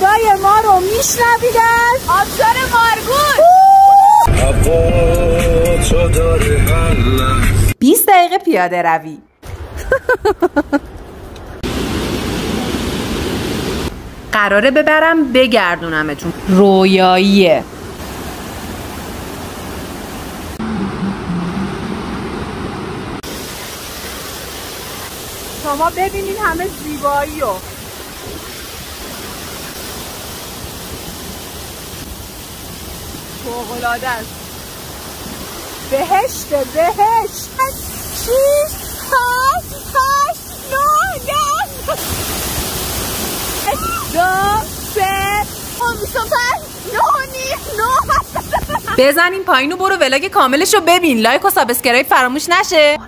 صدای ما رو میشنوید از آبشار حالا 20 دقیقه پیاده روی. قراره ببرم بگردونمتون. رویاییه. شما ببینید همه زیبایی رو فوقلاده است. بهشت بهشت. شیش هشت هشت نه ده دو سه بزنین پایین و برو vlog کاملش رو ببین. like و subscribe فراموش نشه.